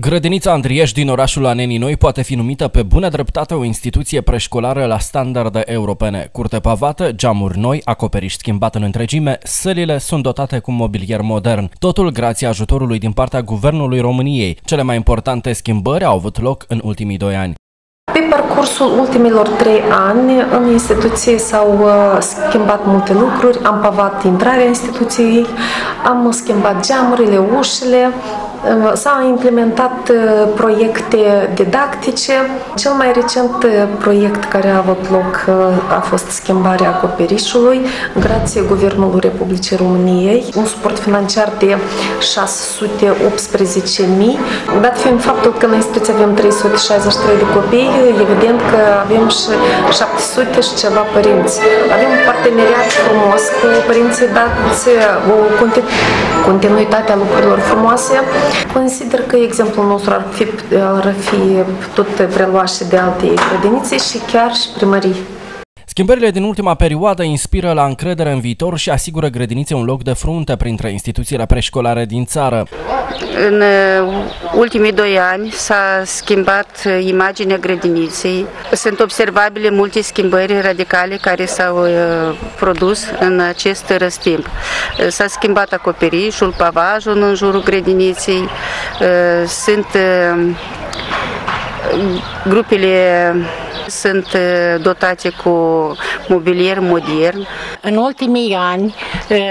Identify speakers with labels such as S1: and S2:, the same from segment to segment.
S1: Grădinița Andrieș din orașul Anenii Noi poate fi numită pe bună dreptate o instituție preșcolară la standarde europene. Curte pavată, geamuri noi, acoperiș schimbat în întregime, sălile sunt dotate cu mobilier modern. Totul grație ajutorului din partea Guvernului României. Cele mai importante schimbări au avut loc în ultimii doi ani.
S2: Pe parcursul ultimilor trei ani, în instituție s-au uh, schimbat multe lucruri, am pavat intrarea instituției, am schimbat geamurile, ușile, S-au implementat uh, proiecte didactice. Cel mai recent uh, proiect care a avut loc uh, a fost schimbarea acoperișului, grație Guvernului Republicii României, un suport financiar de 618.000. Dat fiind faptul că în instituție avem 363 de copii, evident că avem și 700 și ceva părinți. Avem un parteneriat frumos cu părinții, dați o continuitate a lucrurilor frumoase. Consider că exemplul nostru ar fi, ar fi tot preluat și de alte grădinițe și chiar și primării.
S1: Schimbările din ultima perioadă inspiră la încredere în viitor și asigură grădiniței un loc de frunte printre instituțiile preșcolare din țară.
S3: În uh, ultimii doi ani s-a schimbat imaginea grădiniței. Sunt observabile multe schimbări radicale care s-au uh, produs în acest răstimp. S-a schimbat acoperișul, pavajul în jurul grădiniței, uh, sunt grupele sunt dotate cu mobilier modern.
S4: În ultimii ani,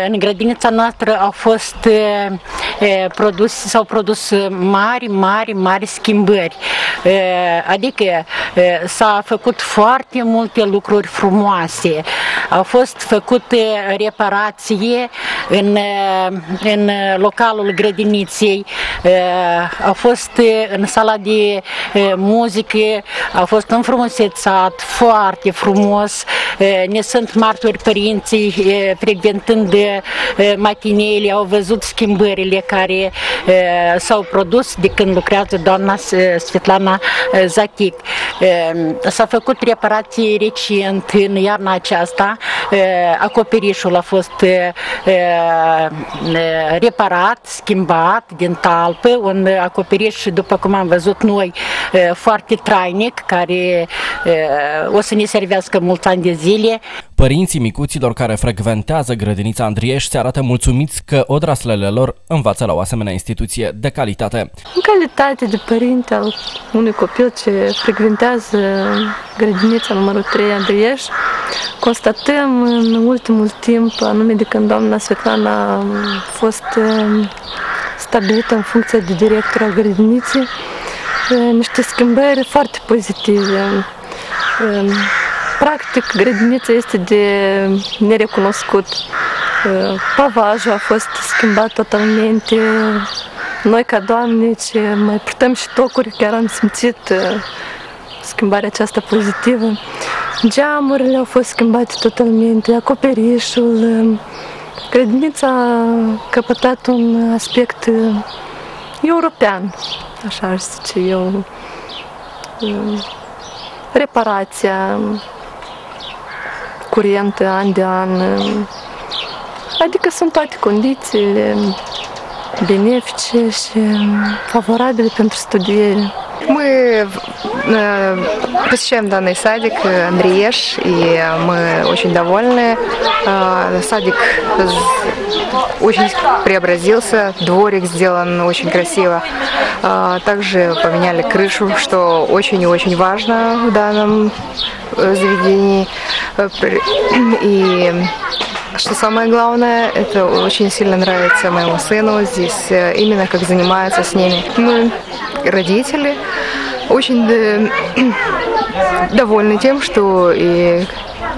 S4: în grădinița noastră au fost produs, s-au produs mari, mari, mari schimbări. Adică s-a făcut foarte multe lucruri frumoase. Au fost făcute reparații în, în localul grădiniței, au fost în sala de muzică, au fost înfrumusețat foarte frumos. Ne sunt martori părinții frecventând matinele, au văzut schimbările care s-au produs de când lucrează doamna Svetlana Zachic. S-a făcut reparații recent în iarna aceasta, acoperișul a fost reparat, schimbat din talpă, un acoperiș, după cum am văzut noi, foarte trainic, care o să ne servească mulți ani de zile.
S1: Părinții micuților care frecventează grădinița Andrieș se arată mulțumiți că odraslele lor învață la o asemenea instituție de calitate.
S5: În calitate de părinte al unui copil ce frecventează grădinița numărul 3 Andrieș, constatăm în ultimul timp, anume de când doamna Svetlana a fost um, stabilită în funcție de director al grădiniței, niște schimbări foarte pozitive. Um, practic, grădinița este de nerecunoscut. Pavajul a fost schimbat totalmente. Noi, ca doamne, ce mai purtăm și tocuri, chiar am simțit schimbarea aceasta pozitivă. Geamurile au fost schimbate totalmente, acoperișul. Grădinița a căpătat un aspect european, așa aș zice eu, reparația curentă an de an, adică sunt toate condițiile benefice și favorabile pentru studiere.
S6: Мы посещаем данный садик Андрееш, и мы очень довольны. Садик очень преобразился, дворик сделан очень красиво. Также поменяли крышу, что очень и очень важно в данном заведении. И что самое главное, это очень сильно нравится моему сыну здесь, именно как занимается с ними. Мы родители очень довольны тем, что и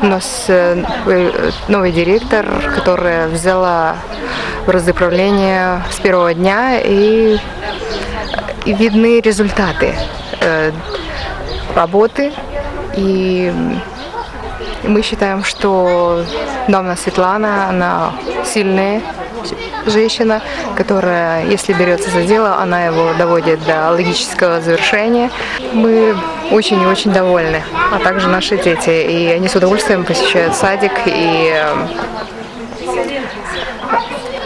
S6: у нас э, новый директор, которая взяла в разуправление с первого дня, и, и видны результаты э, работы. И мы считаем, что Домна Светлана, она сильная женщина, которая, если берется за дело, она его доводит до логического завершения. Мы очень и очень довольны, а также наши дети. И они с удовольствием посещают садик и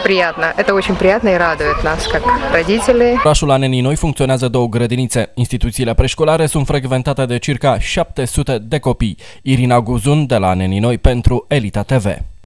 S6: приятно. Это очень приятно и радует нас, как родители.
S1: Orașul Anenii Noi funcționează două grădinițe. Instituțiile preșcolare sunt frecventate de circa 700 de copii. Irina Guzun de la Anenii Noi pentru Elita TV.